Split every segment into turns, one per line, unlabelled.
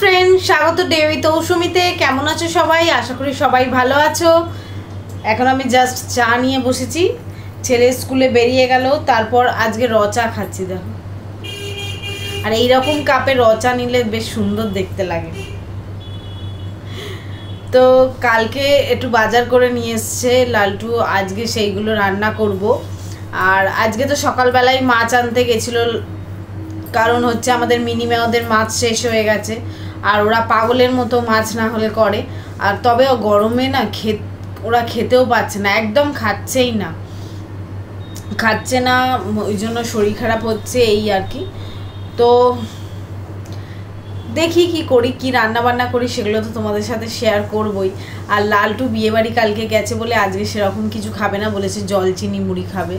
Friend স্বাগত দেবী। তৌসুমিতে কেমন আছো সবাই? আশা করি সবাই ভালো আছো। এখন আমি জাস্ট চা নিয়ে বসেছি। ছেলে স্কুলে বেরিয়ে গেল, তারপর আজকে র চা খাচ্ছি, দেখো। আর এইরকম কাপে র চা নিলে বেশ সুন্দর দেখতে লাগে। তো কালকে একটু বাজার করে নিয়ে এসছে, লালটু আজকে সেইগুলো রান্না করব। আর আজকে তো সকালবেলায় মাছ আনতে গেছিল। কারণ হচ্ছে আমাদের মিনিমে ওদের মাছ শেষ হয়ে গেছে। আর ওরা পাগলের মতো মাছ না হলে করে। আর তবে গরমে না খেত, ওরা খেতেও পাচ্ছে না, একদম খাচ্ছেই না। খাচ্ছে না, ওই জন্য শরীর খারাপ হচ্ছে, এই আর কি। তো দেখি কি করি, কি রান্না বান্না করি সেগুলো তো তোমাদের সাথে শেয়ার করবই। আর লালটু বিয়েবাড়ি কালকে গেছে বলে আজকে সেরকম কিছু খাবে না, বলেছে জল চিনি মুড়ি খাবে।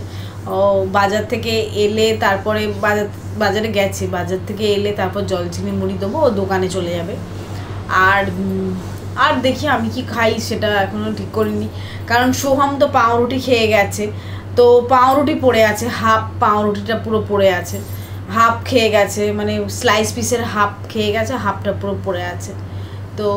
ও বাজার থেকে এলে তারপরে বাজার, বাজারে গেছে, বাজার থেকে এলে তারপর জল চিনি মুড়ি দেবো, ও দোকানে চলে যাবে। আর আর দেখি আমি কি খাই সেটা এখনও ঠিক করিনি। কারণ সোহাম তো পাউরুটি খেয়ে গেছে। তো পাউরুটি পড়ে আছে, হাফ পাউরুটিটা পুরো পড়ে আছে। হাফ খেয়ে গেছে মানে স্লাইস পিসের হাফ খেয়ে গেছে, হাফটা পুরো পড়ে আছে। তো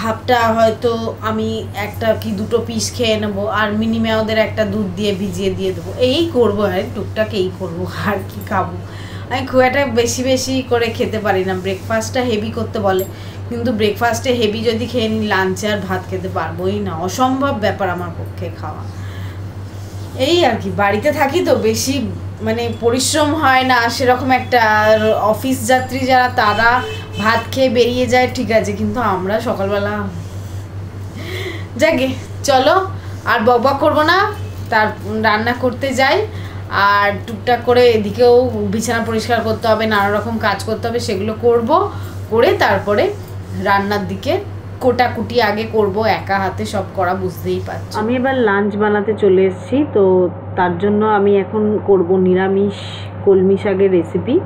হাফটা হয়তো আমি একটা কি দুটো পিস খেয়ে নেব, আর মিনিমে ওদের একটা দুধ দিয়ে ভিজিয়ে দিয়ে দেবো। এই করব, আর টুকটাক এই করব, আর কি খাব। আমি খুব একটা বেশি বেশি করে খেতে পারি না। ব্রেকফাস্টটা হেভি করতে বলে, কিন্তু ব্রেকফাস্টে হেভি যদি খেয়ে নিই লাঞ্চে আর ভাত খেতে পারবোই না। অসম্ভব ব্যাপার আমার পক্ষে খাওয়া। এই আর কি, বাড়িতে থাকি তো বেশি মানে পরিশ্রম হয় না, সেরকম একটা অফিস যাত্রী যারা, তারা ভাত খেয়ে বেরিয়ে যায়, ঠিক আছে, কিন্তু আমরা সকালবেলা যাকে চলো, আর বকবক করব না, তার রান্না করতে যাই, আর টুকটাক করে এদিকেও বিছানা পরিষ্কার করতে হবে, নানা রকম কাজ করতে হবে, সেগুলো করব, করে তারপরে রান্নার দিকে কোটাকুটি আগে করব, একা হাতে সব করা, বুঝতেই পারছি। আমি এবার লাঞ্চ বানাতে চলে এসেছি, তো তার জন্য আমি এখন করব নিরামিষ কলমি শাকের রেসিপি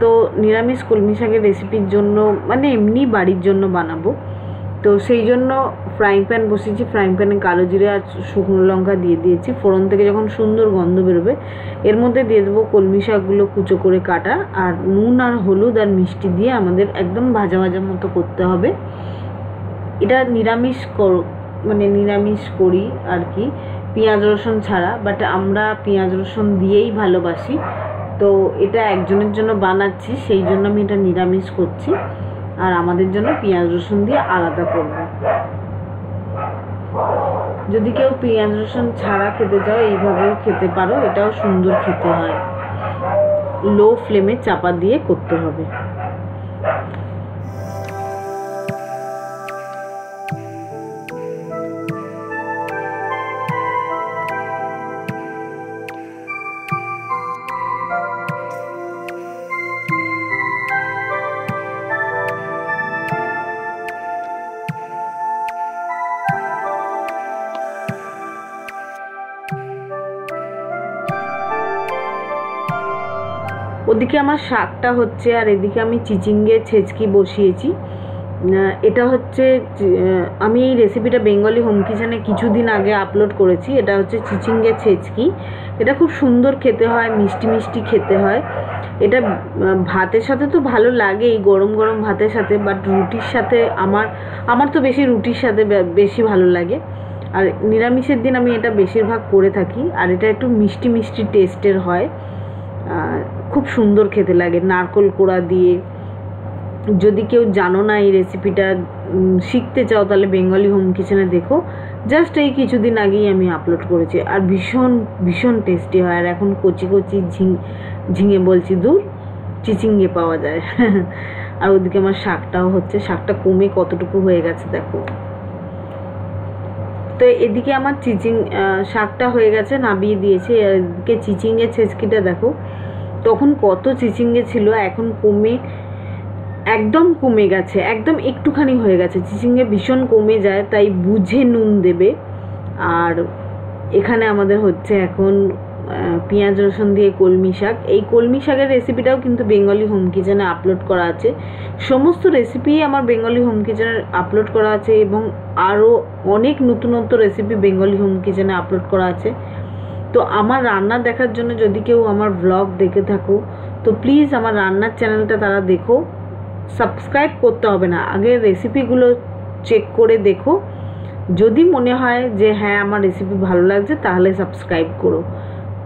তো নিরামিষ কলমি শাকের রেসিপির জন্য মানে এমনি বাড়ির জন্য বানাবো। তো সেই জন্য ফ্রাইং প্যান বসিয়েছি ফ্রাইং প্যানে কালো জিরে আর শুকনো লঙ্কা দিয়ে দিয়েছি। ফোড়ন থেকে যখন সুন্দর গন্ধ বেরোবে, এর মধ্যে দিয়ে দেবো কলমি শাকগুলো কুচো করে কাটা আর নুন আর হলুদ আর মিষ্টি দিয়ে আমাদের একদম ভাজা ভাজা মতো করতে হবে। এটা নিরামিষ কর মানে নিরামিষ করি আর কি। পেঁয়াজ রসুন ছাড়া বাট আমরা পেঁয়াজ রসুন দিয়েই ভালোবাসি। তো এটা একজনের জন্য বানাচ্ছি, সেই জন্য আমি এটা নিরামিষ করছি। আর আমাদের জন্য পেঁয়াজ রসুন দিয়ে আলাদা করব। যদি কেউ পেঁয়াজ রসুন ছাড়া খেতে চাও, এইভাবেও খেতে পারো, এটাও সুন্দর খেতে হয়। লো ফ্লেমে চাপা দিয়ে করতে হবে। ওদিকে আমার শাকটা হচ্ছে আর এদিকে আমি চিচিঙ্গে ছেচকি বসিয়েছি। এটা হচ্ছে আমি এই রেসিপিটা বেঙ্গলি হোম কিচেনে কিছুদিন আগে আপলোড করেছি। এটা হচ্ছে চিচিঙ্গে ছেচকি। এটা খুব সুন্দর খেতে হয়, মিষ্টি মিষ্টি খেতে হয়। এটা ভাতের সাথে তো ভালো লাগে এই গরম গরম ভাতের সাথে বাট রুটির সাথে আমার আমার তো বেশি রুটির সাথে বেশি ভালো লাগে। আর নিরামিষের দিন আমি এটা বেশিরভাগ করে থাকি। আর এটা একটু মিষ্টি মিষ্টি টেস্টের হয়। খুব সুন্দর খেতে লাগে, নারকোল কোড়া দিয়ে। যদি কেউ জানো না এই রেসিপিটা শিখতে চাও তাহলে বেঙ্গলি হোম কিচেনে দেখো। জাস্ট এই কিছুদিন আগেই আমি আপলোড করেছি আর ভীষণ ভীষণ টেস্টি হয়। আর এখন কচি কচি ঝিং ঝিঙে বলছি দূর, চিচিঙ্গে পাওয়া যায়। আর ওদিকে আমার শাকটাও হচ্ছে, শাকটা কমে কতটুকু হয়ে গেছে দেখো। তো এদিকে আমার চিচিং শাকটা হয়ে গেছে নাবিয়ে দিয়েছে। আর এদিকে চিচিঙ্গের ছেচকিটা দেখো তখন কত চিচিঙ্গে ছিল, এখন কমে, একদম কমে গেছে, একদম একটুখানি হয়ে গেছে। চিচিঙ্গে ভীষণ কমে যায়, তাই বুঝে নুন দেবে। আর এখানে আমাদের হচ্ছে এখন পেঁয়াজ, রসুন দিয়ে কলমি শাক। এই কলমি শাকের রেসিপিটাও কিন্তু বেঙ্গলি হোম কিচেনে আপলোড করা আছে। সমস্ত রেসিপি আমার বেঙ্গলি হোম কিচেনে আপলোড করা আছে এবং আরও অনেক নতুনত্ব রেসিপি বেঙ্গলি হোম কিচেনে আপলোড করা আছে। তো আমার রান্না দেখার জন্য যদি কেউ আমার ব্লগ দেখে থাকো, তো প্লিজ আমার রান্নার চ্যানেলটা তারা দেখো। সাবস্ক্রাইব করতে হবে না। আগে রেসিপিগুলো চেক করে দেখো। যদি মনে হয় যে হ্যাঁ আমার রেসিপি ভালো লাগছে, তাহলে সাবস্ক্রাইব করো।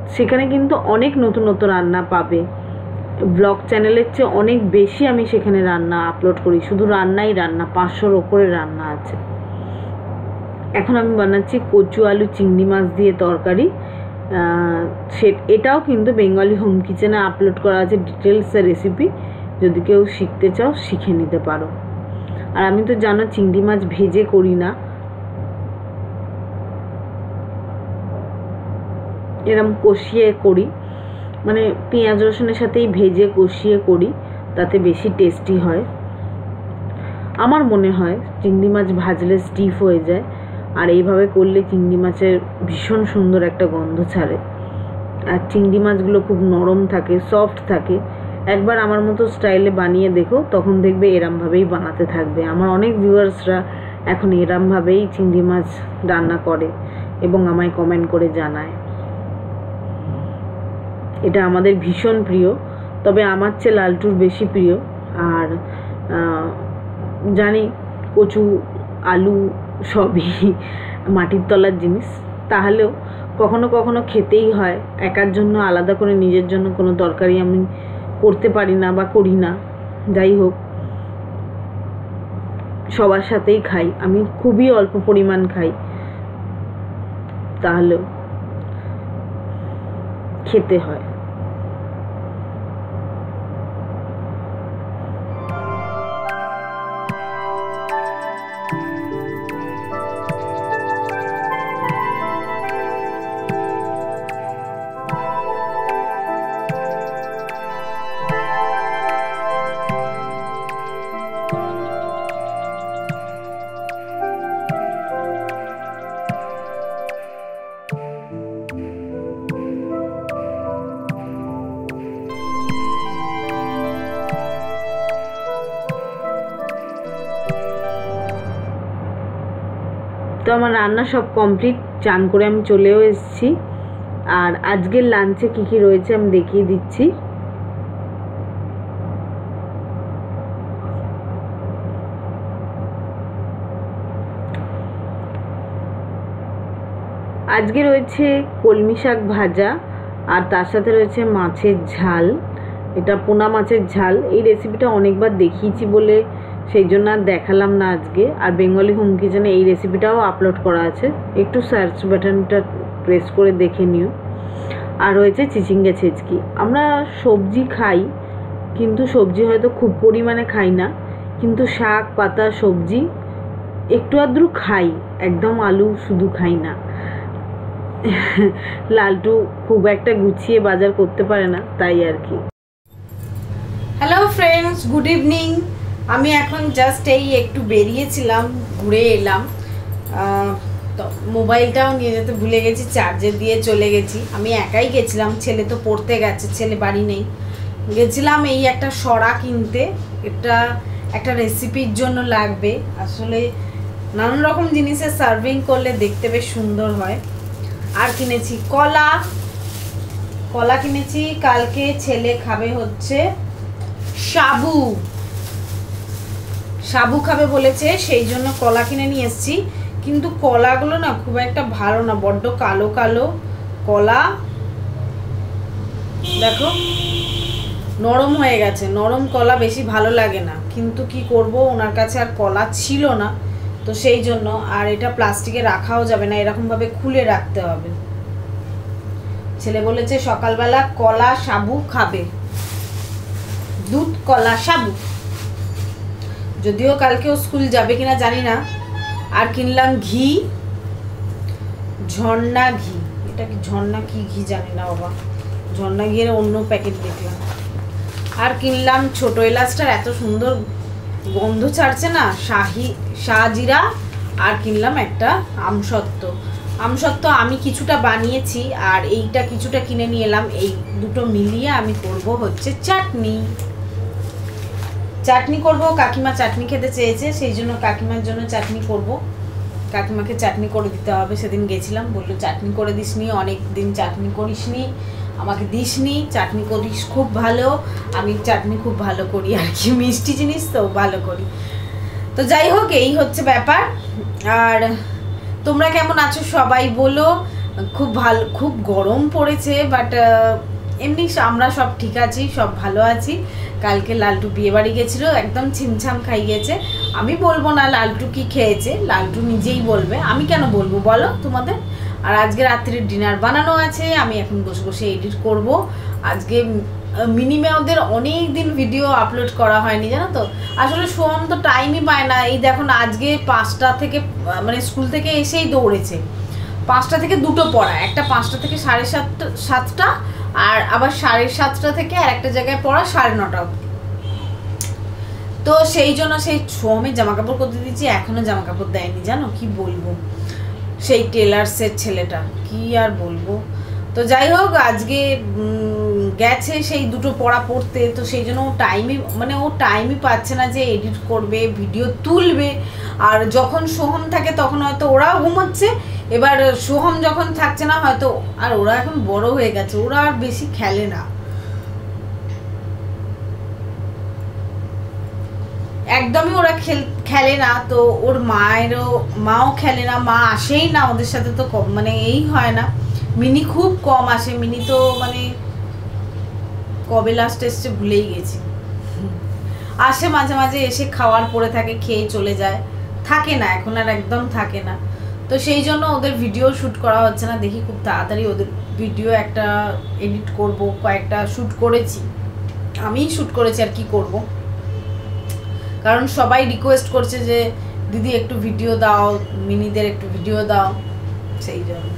সেখানে কিন্তু অনেক নতুন নতুন রান্না পাবে। ব্লগ চ্যানেলের চেয়ে অনেক বেশি আমি সেখানে রান্না আপলোড করি। শুধু রান্নাই রান্না, পাঁচশোর ওপরে রান্না আছে। এখন আমি বানাচ্ছি কচু, আলু, চিংড়ি মাছ দিয়ে তরকারি। সে এটাও কিন্তু বেঙ্গলি হোম কিচেনে আপলোড করা আছে ডিটেলসের রেসিপি যদি কেউ শিখতে চাও, শিখে নিতে পারো। আর আমি তো জানো চিংড়ি মাছ ভেজে করি না। এরম কষিয়ে করি। মানে পেঁয়াজ রসুনের সাথেই ভেজে কষিয়ে করি, তাতে বেশি টেস্টি হয়। আমার মনে হয় চিংড়ি মাছ ভাজলে স্টিফ হয়ে যায়। আর এইভাবে করলে চিংড়ি মাছের ভীষণ সুন্দর একটা গন্ধ ছাড়ে। আর চিংড়ি মাছগুলো খুব নরম থাকে সফট থাকে। একবার আমার মতো স্টাইলে বানিয়ে দেখো, তখন দেখবে এরমভাবেই বানাতে থাকবে। আমার অনেক ভিউয়ার্সরা এখন এরমভাবেই চিংড়ি মাছ রান্না করে এবং আমায় কমেন্ট করে জানায়। এটা আমাদের ভীষণ প্রিয়। তবে আমার চেয়ে লালটুর বেশি প্রিয়। আর জানি কচু, আলু সবই মাটির তলার জিনিস। তাহলেও কখনো কখনো খেতেই হয়। একার জন্য আলাদা করে নিজের জন্য কোনো তরকারি আমি করতে পারি না বা করি না। যাই হোক, সবার সাথেই খাই। আমি খুবই অল্প পরিমাণ খাই। তাহলেও খেতে হয়। তো আমার রান্না সব কমপ্লিট চান করে আমি চলেও এসেছি। আর আজকের লাঞ্চে কী কী রয়েছে আমি দেখিয়ে দিচ্ছি। আজকে রয়েছে কলমি শাক ভাজা, আর তার সাথে রয়েছে মাছের ঝাল। এটা পোনা মাছের ঝাল। এই রেসিপিটা অনেকবার দেখিয়েছি বলে সেই জন্য আর দেখালাম না আজকে। আর বেঙ্গলি হোম কিচেনে এই রেসিপিটাও আপলোড করা আছে। একটু সার্চ বাটনটা প্রেস করে দেখে নিও। আর রয়েছে চিচিঙ্গা ছেচকি আমরা সবজি খাই, কিন্তু সবজি হয়তো খুব পরিমাণে খাই না। কিন্তু শাক, পাতা, সবজি একটু আধটু খাই। একদম আলু শুধু খাই না। লালটু খুব একটা গুছিয়ে বাজার করতে পারে না, তাই আর কি। হ্যালো ফ্রেন্ডস গুড ইভিনিং আমি এখন জাস্ট এই একটু বেরিয়েছিলাম, ঘুরে এলাম। তো মোবাইলটাও নিয়ে যেতে ভুলে গেছি চার্জে দিয়ে চলে গেছি। আমি একাই গেছিলাম, ছেলে তো পড়তে গেছে, ছেলে বাড়ি নেই। গেছিলাম এই একটা সরা কিনতে এটা একটা রেসিপির জন্য লাগবে। আসলে নানান রকম জিনিসের সার্ভিং করলে দেখতে বেশ সুন্দর হয়। আর কিনেছি কলা। কলা কিনেছি, কালকে ছেলে খাবে হচ্ছে সাবু। সাবু খাবে বলেছে, সেই জন্য কলা কিনে নিয়ে এসেছি। কিন্তু কলাগুলো না খুব একটা ভালো না, বড্ড কালো কালো কলা। দেখো, নরম হয়ে গেছে, নরম কলা বেশি ভালো লাগে না। কিন্তু কি করব, ওনার কাছে আর কলা ছিল না, তো সেই জন্য আর এটা প্লাস্টিকে রাখাও যাবে না, এরকমভাবে খুলে রাখতে হবে। ছেলে বলেছে, সকালবেলা কলা সাবু খাবে। দুধ কলা সাবু। যদিও কালকেও স্কুল যাবে কিনা জানি না। আর কিনলাম ঘি, ঝর্ণা ঘি। এটা কি ঝর্ণা কি ঘি জানি না বাবা। ঝর্ণা ঘিয়ের অন্য প্যাকেট দেখলাম। আর কিনলাম ছোট এলাচটার এত সুন্দর গন্ধ ছাড়ছে না, শাহি, শাহজিরা। আর কিনলাম একটা আমসত্ত্ব। আমসত্ত্ব আমি কিছুটা বানিয়েছি আর এইটা কিছুটা কিনে নিয়ে এলাম। এই দুটো মিলিয়ে আমি করব হচ্ছে চাটনি। চাটনি করব, কাকিমা চাটনি খেতে চেয়েছে, সেই জন্য কাকিমার জন্য চাটনি করব। কাকিমাকে চাটনি করে দিতে হবে, সেদিন গেছিলাম, বলল, চাটনি করে দিসনি অনেক দিন চাটনি করিসনি, আমাকে দিসনি, চাটনি করিস খুব ভালো, আমি চাটনি খুব ভালো করি আর কি, মিষ্টি জিনিস তো ভালো করি। তো যাই হোক, এই হচ্ছে ব্যাপার। আর তোমরা কেমন আছো সবাই বলো, খুব ভালো, খুব গরম পড়েছে বাট এমনি আমরা সব ঠিক আছি, সব ভালো আছি। কালকে লালটু বিয়ে বাড়ি গেছিল, একদম ছিমছাম খাইয়েছে আমি বলব না লালটু কি খেয়েছে, লালটু নিজেই বলবে। আমি কেন বলব বলো তোমাদের? আর আজকে রাত্রির ডিনার বানানো আছে, আমি এখন বসে বসে এডিট করব। আজকে মিনিমে ওদের অনেক দিন ভিডিও আপলোড করা হয়নি, জানো তো? আসলে সোহম তো টাইমই পায় না। এই দেখুন আজকে পাঁচটা থেকে মানে স্কুল থেকে এসেই দৌড়েছে। পাঁচটা থেকে দুটো পড়া। একটা পাঁচটা থেকে সাড়ে সাতটা সাতটা, আর আবার সাড়ে সাতটা থেকে আর একটা জায়গায় পড়া সাড়ে নটা অবধি। তো সেই জন্য সেই সোহমের জামা কাপড় করতে দিচ্ছি এখনও জামা কাপড় দেয়নি, জানো? কি বলব? সেই টেলার্সের ছেলেটা, কি আর বলব? তো যাই হোক, আজকে গেছে সেই দুটো পড়া পড়তে, তো সেই জন্য ও টাইমই মানে ও টাইমই পাচ্ছে না যে এডিট করবে ভিডিও তুলবে, আর যখন সোহম থাকে তখন হয়তো ওরাও ঘুমোচ্ছে এবার সোহম যখন থাকছে না, হয়তো আর ওরা এখন বড় হয়ে গেছে, ওরা আর বেশি খেলে না। একদমই ওরা খেল, খেলে না, তো ওর মায়েরও, মাও খেলে না, মা আসেই না ওদের সাথে তো কম মানে এই হয় না। মিনি খুব কম আসে, মিনি তো মানে কবে লাস্ট এসছে ভুলেই গেছি। আসে মাঝে মাঝে এসে খাওয়ার পরে থাকে, খেয়ে চলে যায়। থাকে না, এখন আর একদম থাকে না। তো সেই জন্য ওদের ভিডিও শ্যুট করা হচ্ছে না। দেখি খুব তাড়াতাড়ি ওদের ভিডিও একটা এডিট করব, কয়েকটা শ্যুট করেছি। আমিই শ্যুট করেছি আর কি করব। কারণ সবাই রিকোয়েস্ট করছে যে, দিদি, একটু ভিডিও দাও, মিনিদের একটু ভিডিও দাও। সেই জন্য।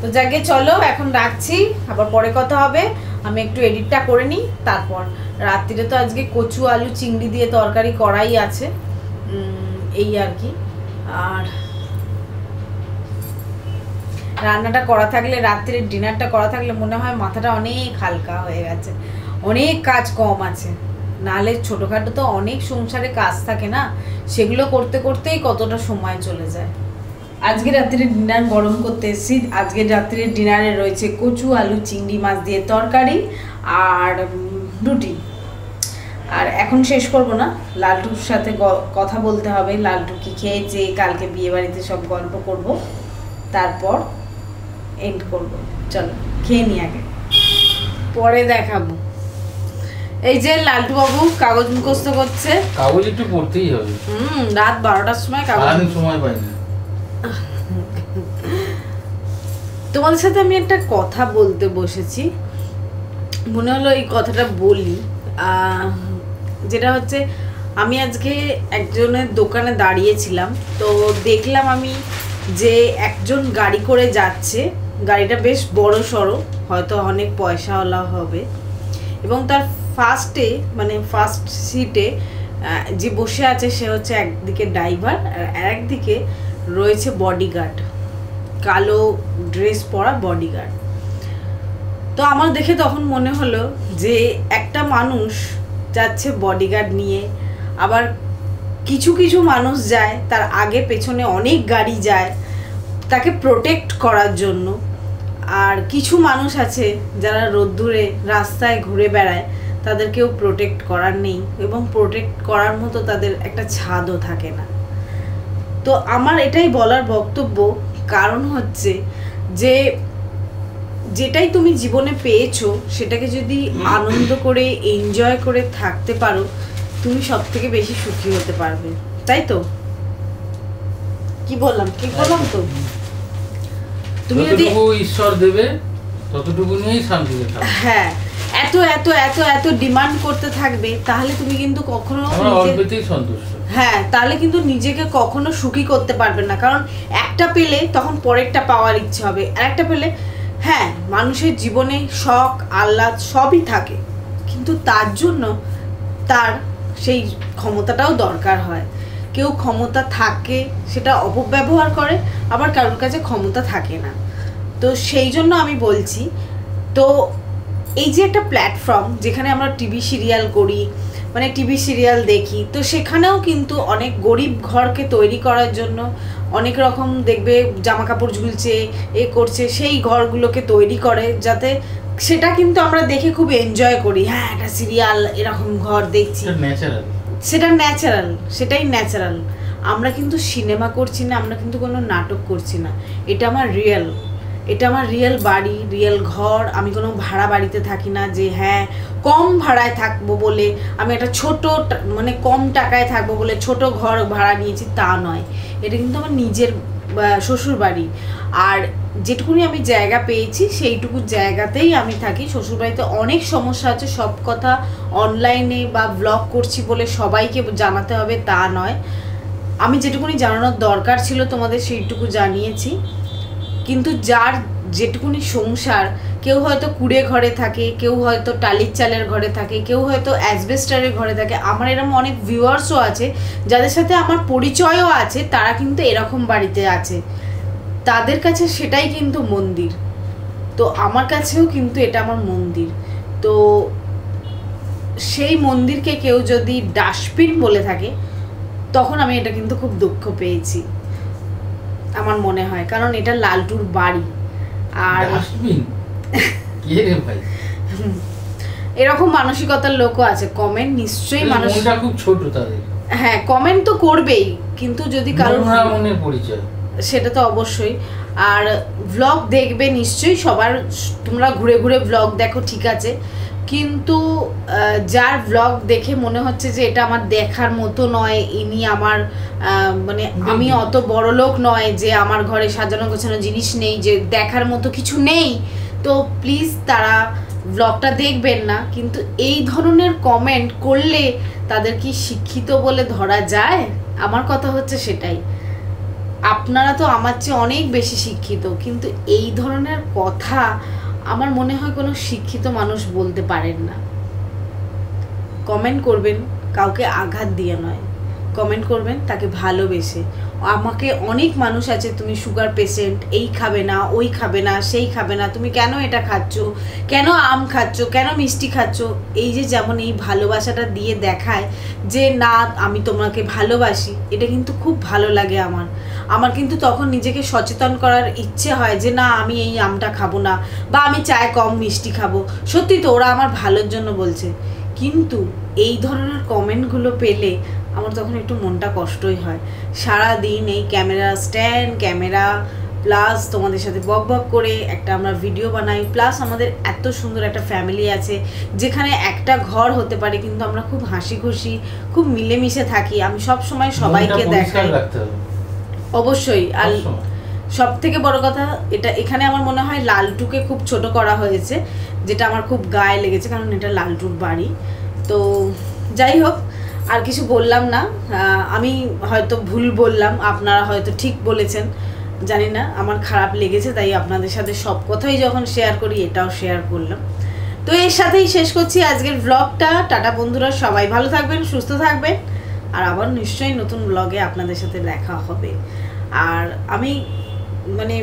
তো যাকে চলো, এখন রাখছি। আবার পরে কথা হবে। আমি একটু এডিটটা করে নিই, তারপর। রাত্রিরে তো আজকে কচু, আলু, চিংড়ি দিয়ে তরকারি করাই আছে। এই আর কি। আর রান্নাটা করা থাকলে রাত্রির ডিনারটা করা থাকলে মনে হয় মাথাটা অনেক হালকা হয়ে গেছে। অনেক কাজ কম আছে। নাহলে ছোটোখাটো তো অনেক সংসারে কাজ থাকে না? সেগুলো করতে করতেই কতটা সময় চলে যায়। আজকে রাত্রির ডিনার গরম করতে এসেছি। আজকে রাত্রির ডিনারে রয়েছে কচু, আলু, চিংড়ি, মাছ দিয়ে তরকারি আর রুটি। আর এখন শেষ করব না। লালটুর সাথে কথা বলতে হবে। লালটু কি খেয়েছে? কালকে বিয়ে বাড়িতে সব গল্প করব। তারপর এন্ড করব। চলো খেয়ে নি আগে। পরে দেখাবো। এই যে লালটু বাবু কাগজ মুখস্থ করছে।
কাগজ একটু পড়তেই হবে।
হুম রাত বারোটার সময় কাগজ
সারাদিন সময় পাই না।
তোমাদের সাথে আমি একটা কথা বলতে বসেছি। মনে হলো এই কথাটা বলি। যেটা হচ্ছে আমি আজকে একজনের দোকানে দাঁড়িয়েছিলাম। তো দেখলাম আমি যে একজন গাড়ি করে যাচ্ছে। গাড়িটা বেশ বড় সড়ো, হয়তো অনেক পয়সাওয়ালা হবে। এবং তার ফার্স্টে মানে ফার্স্ট সিটে যে বসে আছে সে হচ্ছে একদিকে ড্রাইভার আর একদিকে রয়েছে বডিগার্ড কালো ড্রেস পরা বডিগার্ড তো আমার দেখে তখন মনে হলো যে একটা মানুষ যাচ্ছে বডিগার্ড নিয়ে, আবার কিছু কিছু মানুষ যায়, তার আগে পেছনে অনেক গাড়ি যায়, তাকে প্রোটেক্ট করার জন্য। আর কিছু মানুষ আছে যারা রোদ্দুরে রাস্তায় ঘুরে বেড়ায়, তাদেরকেও প্রোটেক্ট করার নেই এবং প্রোটেক্ট করার মতো তাদের একটা ছাদও থাকে না। তো আমার এটাই বলার বক্তব্য, কারণ হচ্ছে যে যেটাই তুমি জীবনে পেয়েছ, সেটাকে যদি আনন্দ করে এনজয় করে থাকতে পারো, তুমি সব থেকে বেশি সুখী হতে পারবে। তাই তো? কি বললাম? ঠিক বললাম তো? তুমি যদি
ঈশ্বর দেবে ততটুকু নিয়েই শান্তিতে থাকবে
হ্যাঁ এত এত এত এত ডিমান্ড করতে থাকবে তাহলে তুমি কিন্তু কখনো
সন্তুষ্ট।
হ্যাঁ তাহলে কিন্তু নিজেকে কখনো সুখী করতে পারবে না কারণ একটা পেলে তখন পরেরটা পাওয়ার ইচ্ছে হবে আর একটা পেলে হ্যাঁ মানুষের জীবনে শখ আহ্লাদ সবই থাকে কিন্তু তার জন্য তার সেই ক্ষমতাটাও দরকার হয়। কেউ ক্ষমতা থাকে, সেটা অপব্যবহার করে, আবার কারোর কাছে ক্ষমতা থাকে না। তো সেই জন্য আমি বলছি, তো এই যে একটা প্ল্যাটফর্ম যেখানে আমরা টিভি সিরিয়াল করি মানে টিভি সিরিয়াল দেখি, তো সেখানেও কিন্তু অনেক গরিব ঘরকে তৈরি করার জন্য অনেক রকম দেখবে জামা কাপড় ঝুলছে, এ করছে, সেই ঘরগুলোকে তৈরি করে, যাতে সেটা কিন্তু আমরা দেখে খুব এনজয় করি। হ্যাঁ একটা সিরিয়াল এরকম ঘর দেখছি।
ন্যাচারাল
সেটা ন্যাচারাল সেটাই ন্যাচারাল আমরা কিন্তু সিনেমা করছি না, আমরা কিন্তু কোনো নাটক করছি না। এটা আমার রিয়েল এটা আমার রিয়েল বাড়ি রিয়েল ঘর। আমি কোনো ভাড়া বাড়িতে থাকি না যে হ্যাঁ কম ভাড়ায় থাকব বলে, আমি একটা ছোট মানে কম টাকায় থাকব বলে ছোট ঘর ভাড়া নিয়েছি তা নয়। এটা কিন্তু আমার নিজের আহ, শ্বশুর বাড়ি আর যেটুকুনি আমি জায়গা পেয়েছি সেইটুকু জায়গাতেই আমি থাকি। শ্বশুরবাড়িতে অনেক সমস্যা আছে সব কথা অনলাইনে বা ব্লগ করছি বলে সবাইকে জানাতে হবে তা নয়। আমি যেটুকুনি জানানোর দরকার ছিল তোমাদের সেইটুকু জানিয়েছি। কিন্তু যার যেটুকুনি সংসার কেউ হয়তো কুড়ে ঘরে থাকে, কেউ হয়তো টালির চালের ঘরে থাকে, কেউ হয়তো অ্যাসবেস্টারের ঘরে থাকে। আমার এরকম অনেক ভিউয়ার্সও আছে, যাদের সাথে আমার পরিচয়ও আছে, তারা কিন্তু এরকম বাড়িতে আছে। তাদের কাছে সেটাই কিন্তু মন্দির। তো আমার কাছেও কিন্তু এটা আমার মন্দির। তো সেই মন্দিরকে কেউ যদি ডাস্টবিন বলে থাকে, তখন আমি এটা কিন্তু খুব দুঃখ পেয়েছি, আমার মনে হয়। কারণ এটা লালটুর বাড়ি। আর
ডাস্টবিন? কে রে ভাই?
এরকম মানসিকতার লোকও আছে। কমেন্ট নিশ্চয়ই মানুষ
খুব ছোট তাদের।
হ্যাঁ কমেন্ট তো করবেই কিন্তু যদি কারোর
মনের পরিচয়।
সেটা তো অবশ্যই। আর ভ্লগ দেখবে নিশ্চয়ই সবার তোমরা ঘুরে ঘুরে ভ্লগ দেখো ঠিক আছে। কিন্তু যার ভ্লগ দেখে মনে হচ্ছে যে এটা আমার দেখার মতো নয় ইনি আমার মানে আমি অত বড় লোক নয় যে আমার ঘরে সাজানো গোছানো জিনিস নেই যে দেখার মতো কিছু নেই তো প্লিজ তারা ভ্লগটা দেখবেন না, কিন্তু এই ধরনের কমেন্ট করলে তাদের কি শিক্ষিত বলে ধরা যায়? আমার কথা হচ্ছে সেটাই। আপনারা তো আমার চেয়ে অনেক বেশি শিক্ষিত, কিন্তু এই ধরনের কথা আমার মনে হয় কোনো শিক্ষিত মানুষ বলতে পারেন না। কমেন্ট করবেন, কাউকে আঘাত দিয়ে নয়। কমেন্ট করবেন, তাকে ভালোবেসে। আমাকে অনেক মানুষ আছে, তুমি সুগার পেশেন্ট এই খাবে না, ওই খাবে না, সেই খাবে না, তুমি কেন এটা খাচ্ছ? কেন আম খাচ্ছ? কেন মিষ্টি খাচ্ছ? এই যে যেমন এই ভালোবাসাটা দিয়ে দেখায় যে, না, আমি তোমাকে ভালোবাসি। এটা কিন্তু খুব ভালো লাগে আমার। আমার কিন্তু তখন নিজেকে সচেতন করার ইচ্ছে হয় যে, না, আমি এই আমটা খাব না বা আমি চায় কম মিষ্টি খাব। সত্যি তো, ওরা আমার ভালোর জন্য বলছে। কিন্তু এই ধরনের কমেন্টগুলো পেলে আমার তখন একটু মনটা কষ্টই হয়। সারা দিন এই ক্যামেরা স্ট্যান্ড ক্যামেরা প্লাস তোমাদের সাথে বক বক করে একটা আমরা ভিডিও বানাই প্লাস আমাদের এত সুন্দর একটা ফ্যামিলি আছে যেখানে একটা ঘর হতে পারে কিন্তু আমরা খুব হাসি খুশি খুব মিলেমিশে থাকি। আমি সব সময় সবাইকে দেখাই। অবশ্যই আর সব থেকে বড় কথা এটা এখানে আমার মনে হয় লালটুকে খুব ছোট করা হয়েছে যেটা আমার খুব গায়ে লেগেছে কারণ এটা লালটুর বাড়ি। তো যাই হোক আর কিছু বললাম না। আমি হয়তো ভুল বললাম, আপনারা হয়তো ঠিক বলেছেন, জানি না, আমার খারাপ লেগেছে, তাই আপনাদের সাথে সব কথাই যখন শেয়ার করি, এটাও শেয়ার করলাম। তো এর সাথেই শেষ করছি আজকের ব্লগটা টাটা বন্ধুরা, সবাই ভালো থাকবেন, সুস্থ থাকবেন, আর আবার নিশ্চয়ই নতুন ব্লগে আপনাদের সাথে দেখা হবে। আর আমি মানে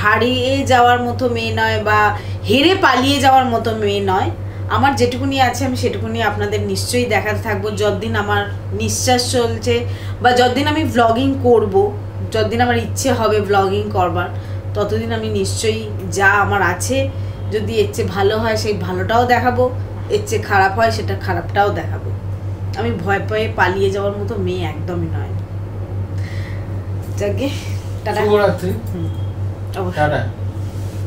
হারিয়ে যাওয়ার মতো মেয়ে নয় বা হেরে পালিয়ে যাওয়ার মতো মেয়ে নয় আমার যেটুকুনি আছে আমি সেটুকুনি আপনাদের নিশ্চয়ই দেখাতে থাকব। যতদিন আমার নিঃশ্বাস চলছে বা যতদিন আমি ভ্লগিং করব যতদিন আমার ইচ্ছে হবে ভ্লগিং করবার ততদিন আমি নিশ্চয়ই যা আমার আছে যদি এর চেয়ে ভালো হয় সেই ভালোটাও দেখাবো এর চেয়ে খারাপ হয় সেটা খারাপটাও দেখাবো। আমি ভয় পেয়ে পালিয়ে যাওয়ার মতো মেয়ে একদমই নয়। যাকে
টাটা।